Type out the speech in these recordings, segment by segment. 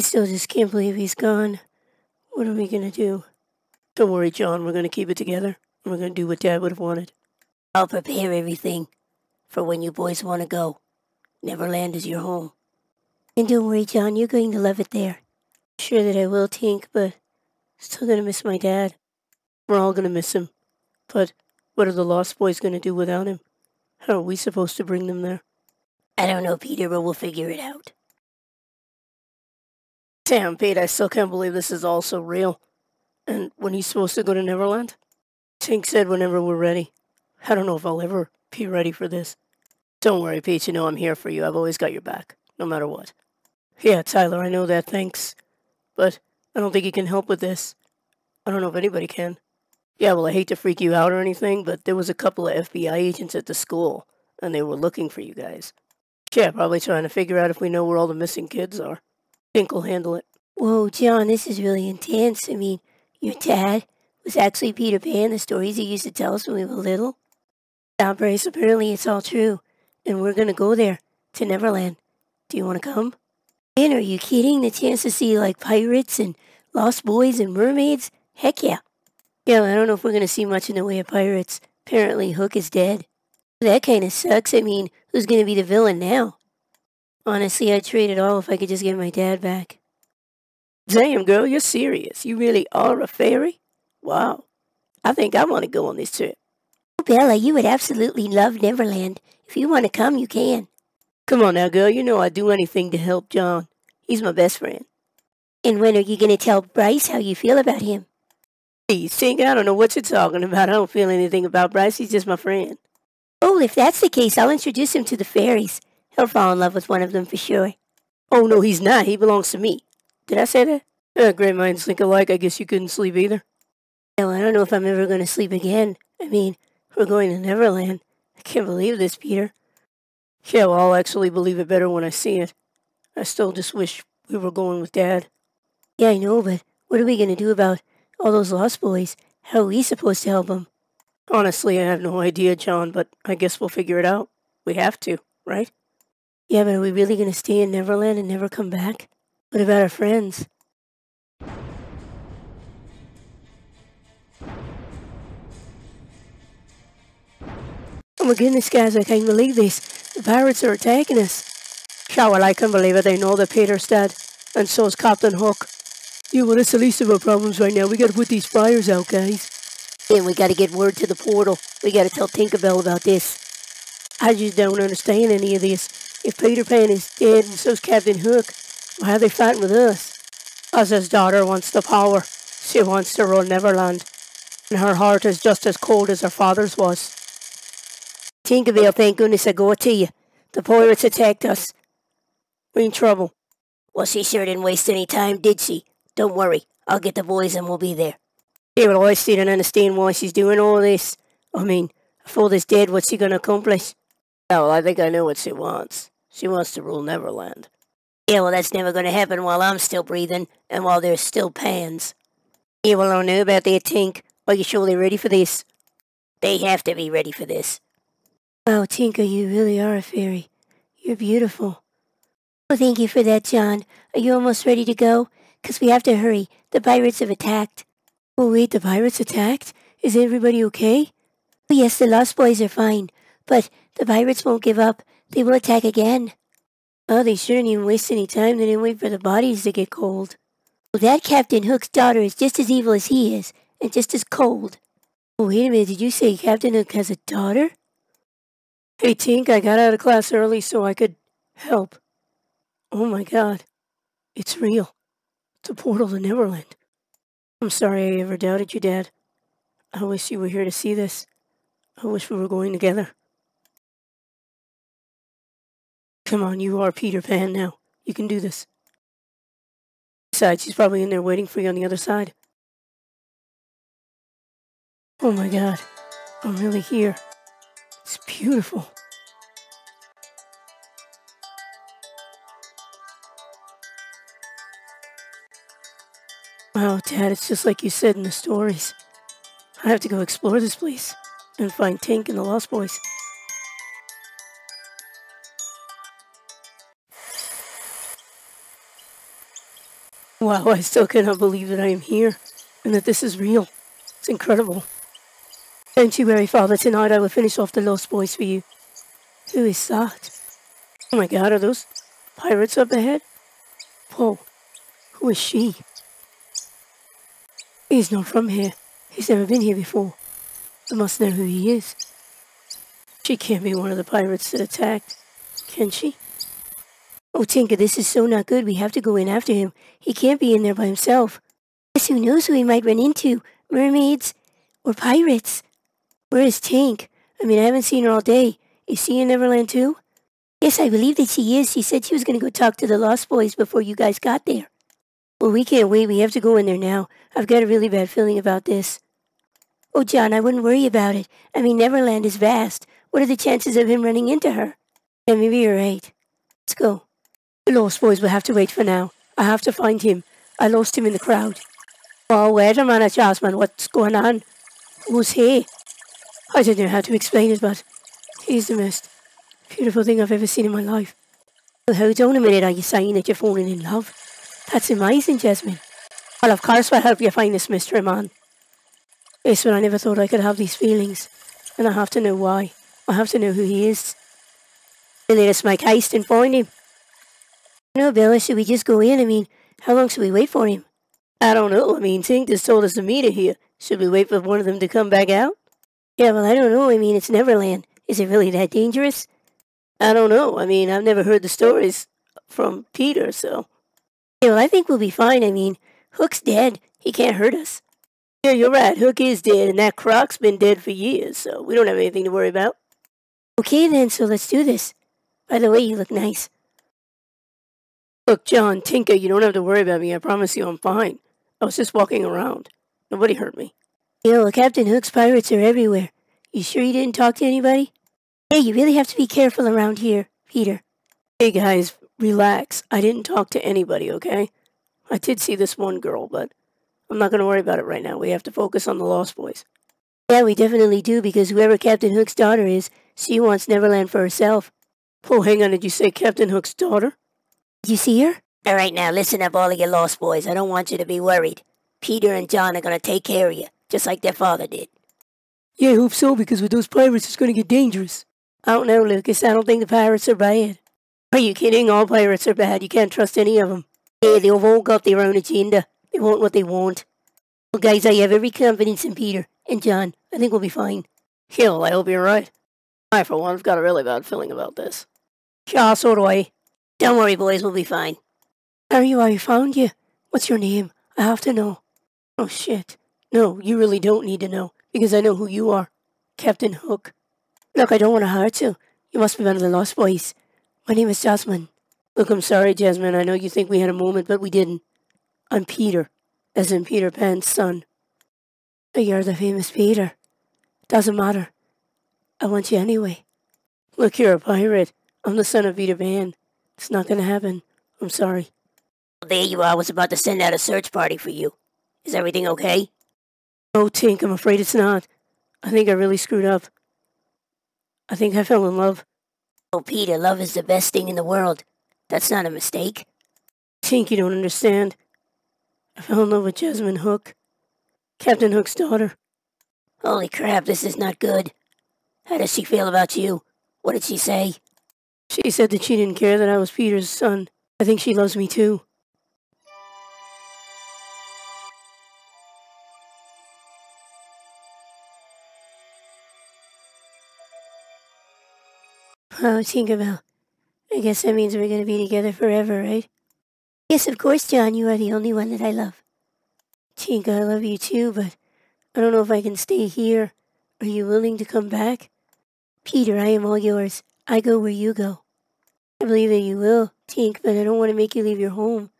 I still just can't believe he's gone. What are we gonna do? Don't worry, Jon. We're gonna keep it together. We're gonna do what Dad would have wanted. I'll prepare everything for when you boys want to go. Neverland is your home. And don't worry, Jon. You're going to love it there. Sure that I will, Tink, but still gonna miss my dad. We're all gonna miss him. But what are the Lost Boys gonna do without him? How are we supposed to bring them there? I don't know, Peter, but we'll figure it out. Damn, Pete, I still can't believe this is all so real. And when he's supposed to go to Neverland? Tink said whenever we're ready. I don't know if I'll ever be ready for this. Don't worry, Pete, you know I'm here for you. I've always got your back, no matter what. Yeah, Tyler, I know that, thanks. But I don't think you can help with this. I don't know if anybody can. Yeah, well, I hate to freak you out or anything, but there was a couple of FBI agents at the school, and they were looking for you guys. Yeah, probably trying to figure out if we know where all the missing kids are. Tink will handle it. Whoa, Jon, this is really intense. I mean, your dad was actually Peter Pan, the stories he used to tell us when we were little. Now, Bryce, apparently it's all true, and we're gonna go there, to Neverland. Do you want to come? Man, are you kidding? The chance to see, like, pirates and lost boys and mermaids? Heck yeah. Yeah, I don't know if we're going to see much in the way of pirates. Apparently, Hook is dead. That kind of sucks. I mean, who's going to be the villain now? Honestly, I'd trade it all if I could just get my dad back. Damn, girl, you're serious. You really are a fairy? Wow. I think I want to go on this trip. Oh, Bella, you would absolutely love Neverland. If you want to come, you can. Come on now, girl. You know I'd do anything to help John. He's my best friend. And when are you going to tell Bryce how you feel about him? Please, Tink, I don't know what you're talking about. I don't feel anything about Bryce. He's just my friend. Oh, if that's the case, I'll introduce him to the fairies. He'll fall in love with one of them for sure. Oh, no, he's not. He belongs to me. Did I say that? Uh, great minds think alike. I guess you couldn't sleep either. No, I don't know if I'm ever going to sleep again. I mean, we're going to Neverland. I can't believe this, Peter. Yeah, well, I'll actually believe it better when I see it. I still just wish we were going with Dad. Yeah, I know, but what are we going to do about all those lost boys. How are we supposed to help them? Honestly, I have no idea, Jon, but I guess we'll figure it out. We have to, right? Yeah, but are we really going to stay in Neverland and never come back? What about our friends? Oh my goodness, guys, I can't believe this. The pirates are attacking us. Sure, well, I can believe it. They know that Peter's dead, and so is Captain Hook. Yeah, well, that's the least of our problems right now. We gotta put these fires out, guys. And we gotta get word to the portal. We gotta tell Tinkerbell about this. I just don't understand any of this. If Peter Pan is dead and so's Captain Hook, why are they fighting with us? Oz's daughter wants the power. She wants to rule Neverland. And her heart is just as cold as her father's was. Tinkerbell, thank goodness I got to you. The pirates attacked us. We're in trouble. Well, she sure didn't waste any time, did she? Don't worry, I'll get the boys and we'll be there. Yeah, but I still don't understand why she's doing all this. I mean, if all this dead, what's she gonna accomplish? Oh, well, I think I know what she wants. She wants to rule Neverland. Yeah, well, that's never gonna happen while I'm still breathing and while there's still pans. Yeah, well, I don't know about that, Tink. Are you sure they're ready for this? They have to be ready for this. Oh, wow, Tinka, you really are a fairy. You're beautiful. Well, thank you for that, Jon. Are you almost ready to go? Because we have to hurry. The pirates have attacked. Oh, wait, the pirates attacked? Is everybody okay? Oh, yes, the Lost Boys are fine. But the pirates won't give up. They will attack again. Oh, they shouldn't even waste any time. They didn't wait for the bodies to get cold. Well, that Captain Hook's daughter is just as evil as he is, and just as cold. Oh, wait a minute. Did you say Captain Hook has a daughter? Hey, Tink, I got out of class early so I could help. Oh my god. It's real. It's a portal to Neverland. I'm sorry I ever doubted you, Dad. I wish you were here to see this. I wish we were going together. Come on, you are Peter Pan now. You can do this. Besides, she's probably in there waiting for you on the other side. Oh my god, I'm really here. It's beautiful. Wow, Dad, it's just like you said in the stories. I have to go explore this place and find Tink and the Lost Boys. Wow, I still cannot believe that I am here and that this is real. It's incredible. Don't you worry, Father. Tonight I will finish off the Lost Boys for you. Who is that? Oh my god, are those pirates up ahead? Whoa, who is she? He's not from here. He's never been here before. I must know who he is. She can't be one of the pirates that attacked, can she? Oh, Tinker, this is so not good. We have to go in after him. He can't be in there by himself. Guess who knows who he might run into? Mermaids or pirates? Where is Tink? I mean, I haven't seen her all day. Is she in Neverland too? Yes, I believe that she is. She said she was going to go talk to the Lost Boys before you guys got there. Well, we can't wait. We have to go in there now. I've got a really bad feeling about this. Oh, Jon, I wouldn't worry about it. I mean, Neverland is vast. What are the chances of him running into her? Yeah, maybe you're right. Let's go. The Lost Boys will have to wait for now. I have to find him. I lost him in the crowd. Oh, wait a minute, Jasmine. What's going on? Who's he? I don't know how to explain it, but he's the most beautiful thing I've ever seen in my life. Well, hold on a minute. Are you saying that you're falling in love? That's amazing, Jasmine. Well, of course we'll help you find this mystery man. Yes, but I never thought I could have these feelings. And I have to know why. I have to know who he is. Then let us make haste and find him. No, Bella, should we just go in? I mean, how long should we wait for him? I don't know. I mean, Tink just told us to meet her here. Should we wait for one of them to come back out? Yeah, well, I don't know. I mean, it's Neverland. Is it really that dangerous? I don't know. I mean, I've never heard the stories from Peter, so. Yeah, well, I think we'll be fine. I mean, Hook's dead. He can't hurt us. Yeah, you're right. Hook is dead, and that Croc's been dead for years, so we don't have anything to worry about. Okay, then, so let's do this. By the way, you look nice. Look, Jon, Tinker, you don't have to worry about me. I promise you I'm fine. I was just walking around. Nobody hurt me. Know, Captain Hook's pirates are everywhere. You sure you didn't talk to anybody? Hey, you really have to be careful around here, Peter. Hey, guys, relax. I didn't talk to anybody, okay? I did see this one girl, but I'm not going to worry about it right now. We have to focus on the Lost Boys. Yeah, we definitely do, because whoever Captain Hook's daughter is, she wants Neverland for herself. Oh, hang on, did you say Captain Hook's daughter? You see her? All right, now listen up, all of you Lost Boys. I don't want you to be worried. Peter and Jon are going to take care of you, just like their father did. Yeah, I hope so, because with those pirates, it's going to get dangerous. I don't know, Lucas. I don't think the pirates are bad. Are you kidding? All pirates are bad. You can't trust any of them. Yeah, they've all got their own agenda. They want what they want. Well, guys, I have every confidence in Peter and Jon. I think we'll be fine. Hell, I hope you're right. I, for one, have got a really bad feeling about this. Yeah, so do I. Don't worry, boys, we'll be fine. Harry, I found you. What's your name? I have to know. Oh, shit. No, you really don't need to know, because I know who you are. Captain Hook. Look, I don't want to hurt you. You must be one of the Lost Boys. My name is Jasmine. Look, I'm sorry, Jasmine. I know you think we had a moment, but we didn't. I'm Peter as in Peter Pan's son. You're the famous Peter. Doesn't matter. I want you anyway. Look, you're a pirate. I'm the son of Peter Pan. It's not gonna happen. I'm sorry. There you are. I was about to send out a search party for you. Is everything okay? Oh, Tink, I'm afraid it's not. I think I really screwed up. I think I fell in love. Oh, Peter, love is the best thing in the world. That's not a mistake. Tink, you don't understand. I fell in love with Jasmine Hook, Captain Hook's daughter. Holy crap, this is not good. How does she feel about you? What did she say? She said that she didn't care that I was Peter's son. I think she loves me too. Oh, Tinkerbell. I guess that means we're going to be together forever, right? Yes, of course, Jon. You are the only one that I love. Tinka, I love you too, but I don't know if I can stay here. Are you willing to come back? Peter, I am all yours. I go where you go. I believe that you will, Tink, but I don't want to make you leave your home.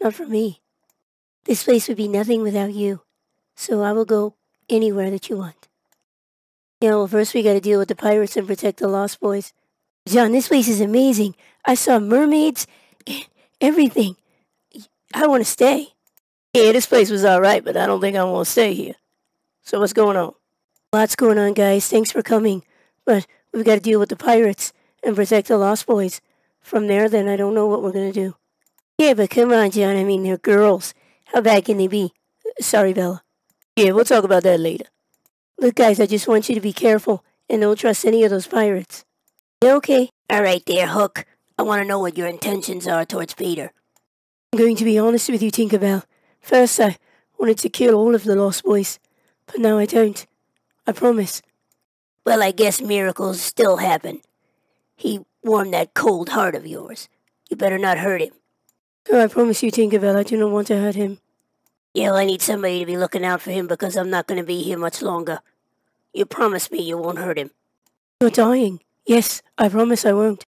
Not for me. This place would be nothing without you, so I will go anywhere that you want. Yeah, well, first we gotta deal with the pirates and protect the Lost Boys. Jon, this place is amazing. I saw mermaids and everything. I want to stay. Yeah, this place was alright, but I don't think I want to stay here. So what's going on? Lots going on, guys. Thanks for coming. But we've got to deal with the pirates and protect the Lost Boys. From there, then I don't know what we're going to do. Yeah, but come on, Jon. I mean, they're girls. How bad can they be? Sorry, Bella. Yeah, we'll talk about that later. Look, guys, I just want you to be careful and don't trust any of those pirates. Okay. All right there, Hook. I want to know what your intentions are towards Peter. I'm going to be honest with you, Tinkerbell. First, I wanted to kill all of the Lost Boys, but now I don't. I promise. Well, I guess miracles still happen. He warmed that cold heart of yours. You better not hurt him. Oh, I promise you, Tinkerbell, I do not want to hurt him. Yeah, well, I need somebody to be looking out for him because I'm not going to be here much longer. You promise me you won't hurt him. You're dying. Yes, I promise I won't.